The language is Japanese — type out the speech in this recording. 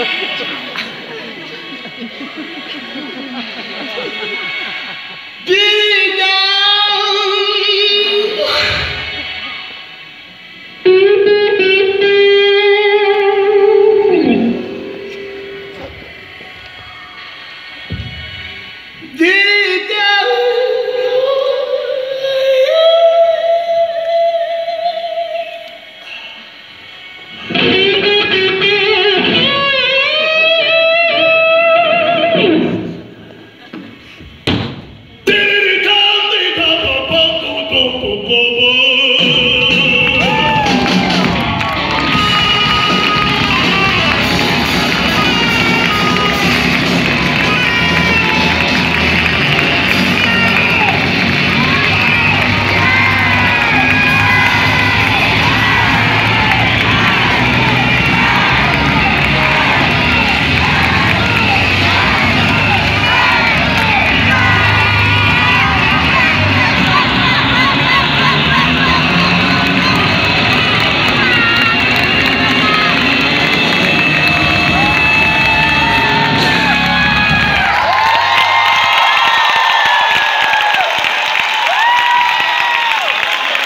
ハハハハ!